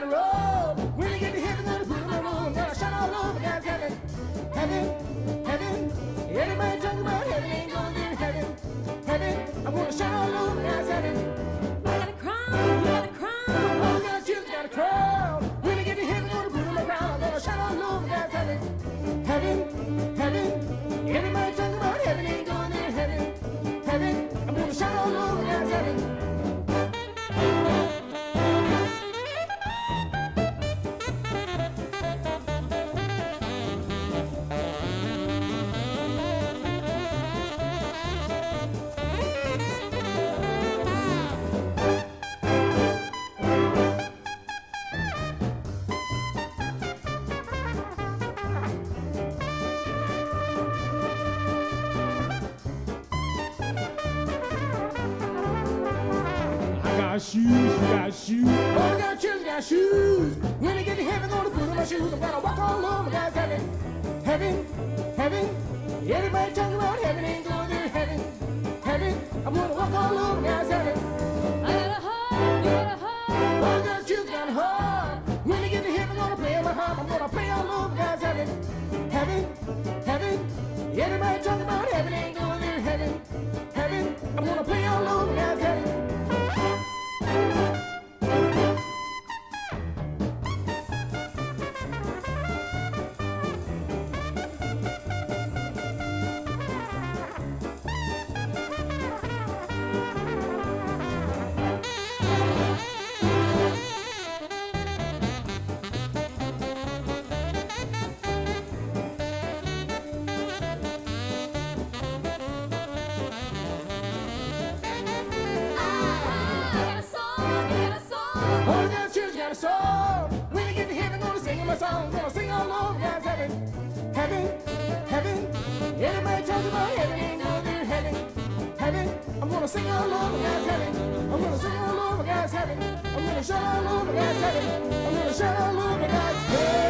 gotta roll. When you get to heaven, then I put them on. Gotta shine all over God's heaven. Heaven. Got shoes, you got shoes. Oh, I got shoes, got shoes. When I get to heaven, gonna put on my shoes. I'm gonna walk all over God's heaven. Heaven, heaven. Everybody talking about heaven ain't going to heaven. Heaven, I'm gonna walk all over God's heaven. I got. Oh, on. Everybody talking about heaven ain't going to heaven. Heaven, I'm gonna play all over All children got a song. When get to heaven, gonna sing my. Gonna sing all over God's heaven. Heaven, heaven. Everybody about heaven heaven. Heaven, I'm gonna sing all over God's heaven. I'm gonna sing all over God's heaven. I'm gonna shout all over God's heaven. I'm gonna shout all over God's heaven.